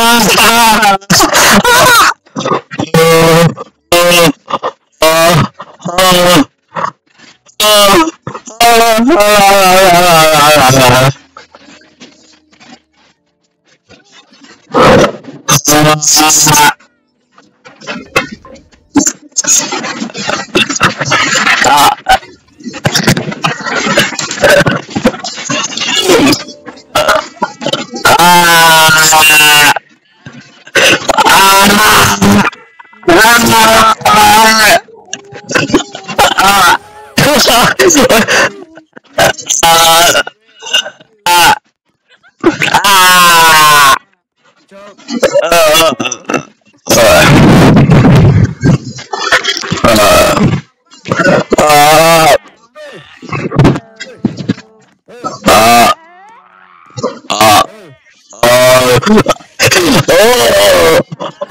Ah! Ah! uh, uh, uh, oh,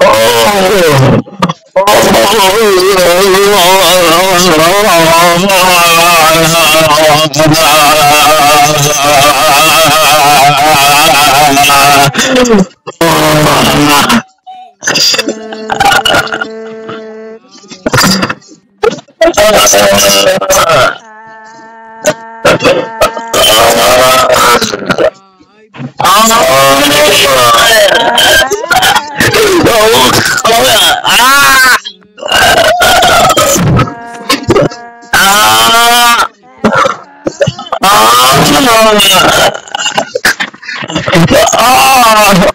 oh, oh. Oh, Oh! Oh!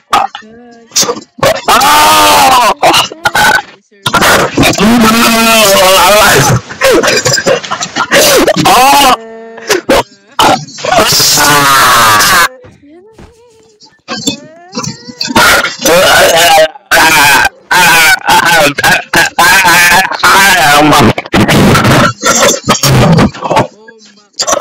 Oh!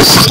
Christ.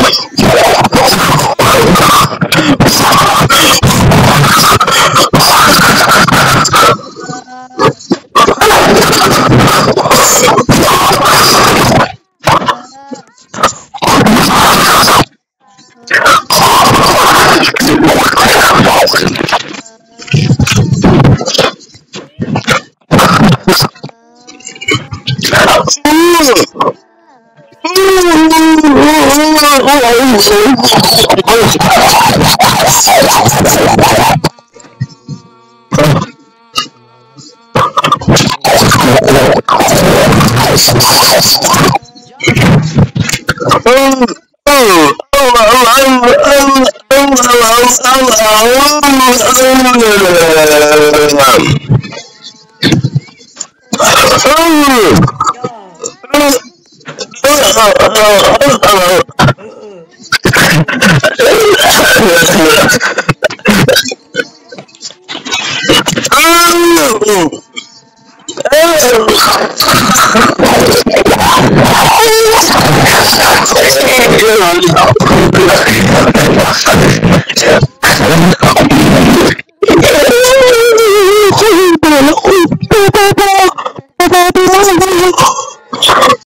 Oh! Oh,